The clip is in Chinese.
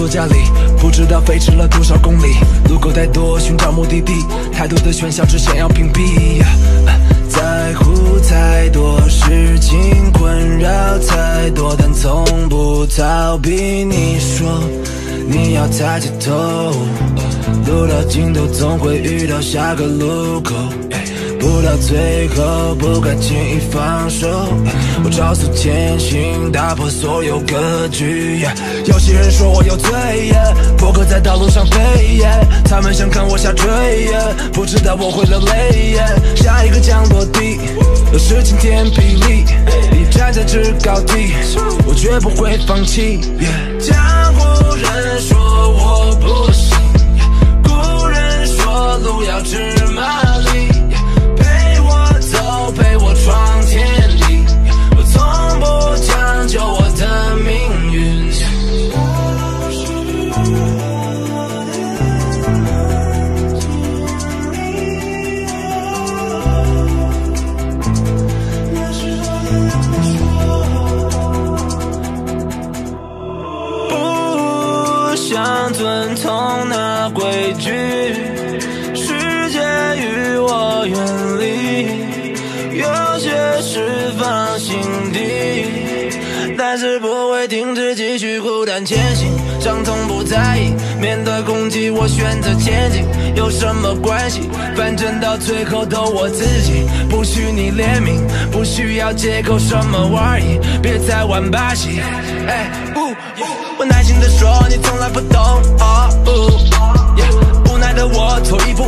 晚，在我座驾里，不知道飞驰了多少公里，路口太多，寻找目的地，太多的喧嚣，只想要屏蔽。在乎太多事情，困扰太多，但从不逃避。你说你要抬起头，路到尽头总会遇到下个路口。不到最后，不该轻易放手。我照速前行，打破所有格局。有些人说我有罪，破格在道路上飞，他们想看我下坠，不知道我会流泪。下一个降落地，有时晴天霹雳，你站在制高地，我绝不会放弃。想遵从那规矩，不会停止继续孤单前行，伤痛不在意，面对攻击我选择前进，有什么关系？反正到最后都我自己，不需你怜悯，不需要借口什么玩意，别再玩把戏。哎，呜，我耐心的说，你从来不懂。哦，呜，yeah，无奈的我脱衣服